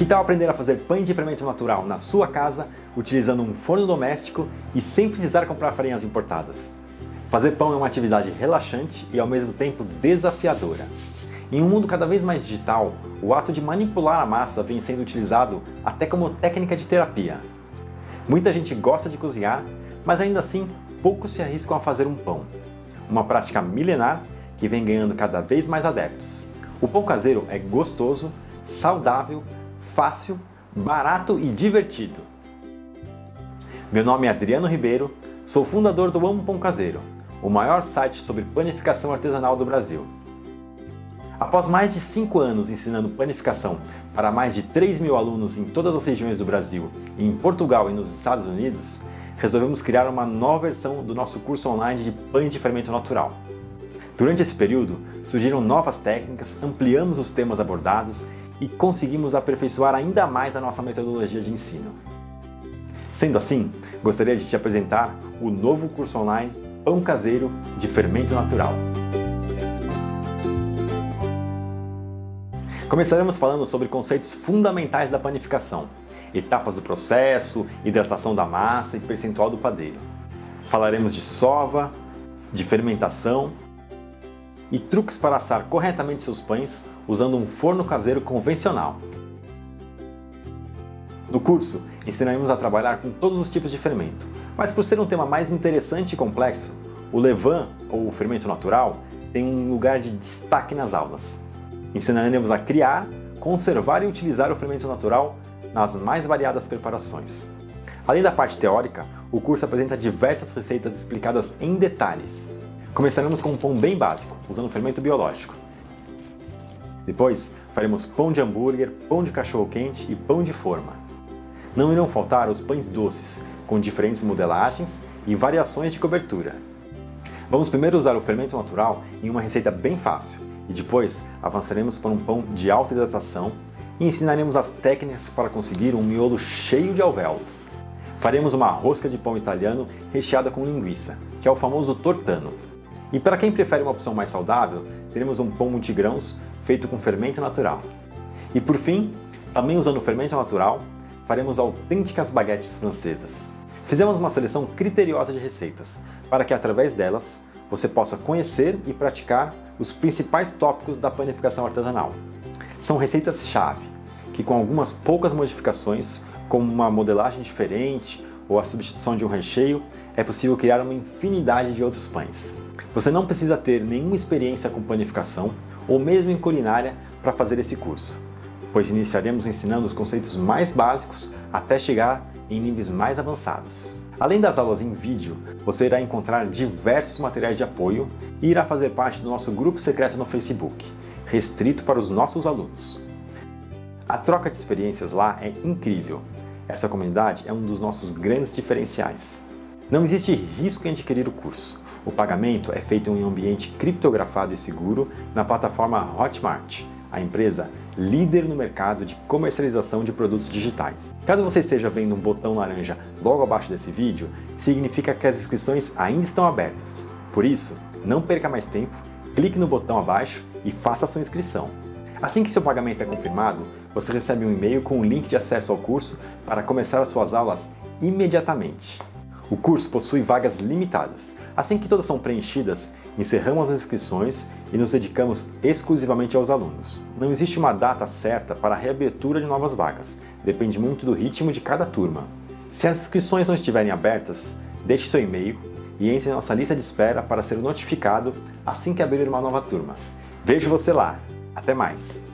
Que tal aprender a fazer pães de fermento natural na sua casa, utilizando um forno doméstico e sem precisar comprar farinhas importadas? Fazer pão é uma atividade relaxante e ao mesmo tempo desafiadora. Em um mundo cada vez mais digital, o ato de manipular a massa vem sendo utilizado até como técnica de terapia. Muita gente gosta de cozinhar, mas ainda assim poucos se arriscam a fazer um pão. Uma prática milenar que vem ganhando cada vez mais adeptos. O pão caseiro é gostoso, saudável, fácil, barato e divertido. Meu nome é Adriano Ribeiro, sou fundador do Amo Pão Caseiro, o maior site sobre panificação artesanal do Brasil. Após mais de 5 anos ensinando panificação para mais de 3 mil alunos em todas as regiões do Brasil, em Portugal e nos Estados Unidos, resolvemos criar uma nova versão do nosso curso online de pães de fermento natural. Durante esse período, surgiram novas técnicas, ampliamos os temas abordados e conseguimos aperfeiçoar ainda mais a nossa metodologia de ensino. Sendo assim, gostaria de te apresentar o novo curso online Pão Caseiro de Fermento Natural. Começaremos falando sobre conceitos fundamentais da panificação, etapas do processo, hidratação da massa e percentual do padeiro. Falaremos de sova, de fermentação e truques para assar corretamente seus pães usando um forno caseiro convencional. No curso, ensinaremos a trabalhar com todos os tipos de fermento, mas por ser um tema mais interessante e complexo, o levain, ou fermento natural, tem um lugar de destaque nas aulas. Ensinaremos a criar, conservar e utilizar o fermento natural nas mais variadas preparações. Além da parte teórica, o curso apresenta diversas receitas explicadas em detalhes. Começaremos com um pão bem básico, usando fermento biológico. Depois, faremos pão de hambúrguer, pão de cachorro-quente e pão de forma. Não irão faltar os pães doces, com diferentes modelagens e variações de cobertura. Vamos primeiro usar o fermento natural em uma receita bem fácil, e depois avançaremos para um pão de alta hidratação e ensinaremos as técnicas para conseguir um miolo cheio de alvéolos. Faremos uma rosca de pão italiano recheada com linguiça, que é o famoso tortano. E para quem prefere uma opção mais saudável, teremos um pão multigrãos feito com fermento natural. E por fim, também usando fermento natural, faremos autênticas baguetes francesas. Fizemos uma seleção criteriosa de receitas, para que através delas você possa conhecer e praticar os principais tópicos da panificação artesanal. São receitas-chave, que com algumas poucas modificações, como uma modelagem diferente ou a substituição de um recheio, é possível criar uma infinidade de outros pães. Você não precisa ter nenhuma experiência com panificação ou mesmo em culinária para fazer esse curso, pois iniciaremos ensinando os conceitos mais básicos até chegar em níveis mais avançados. Além das aulas em vídeo, você irá encontrar diversos materiais de apoio e irá fazer parte do nosso grupo secreto no Facebook, restrito para os nossos alunos. A troca de experiências lá é incrível. Essa comunidade é um dos nossos grandes diferenciais. Não existe risco em adquirir o curso. O pagamento é feito em um ambiente criptografado e seguro na plataforma Hotmart a empresa líder no mercado de comercialização de produtos digitais. Caso você esteja vendo um botão laranja logo abaixo desse vídeo, significa que as inscrições ainda estão abertas. Por isso, não perca mais tempo, clique no botão abaixo e faça a sua inscrição. Assim que seu pagamento é confirmado, você recebe um e-mail com um link de acesso ao curso para começar as suas aulas imediatamente. O curso possui vagas limitadas. Assim que todas são preenchidas, encerramos as inscrições e nos dedicamos exclusivamente aos alunos. Não existe uma data certa para a reabertura de novas vagas, depende muito do ritmo de cada turma. Se as inscrições não estiverem abertas, deixe seu e-mail e entre em nossa lista de espera para ser notificado assim que abrir uma nova turma. Vejo você lá! Até mais!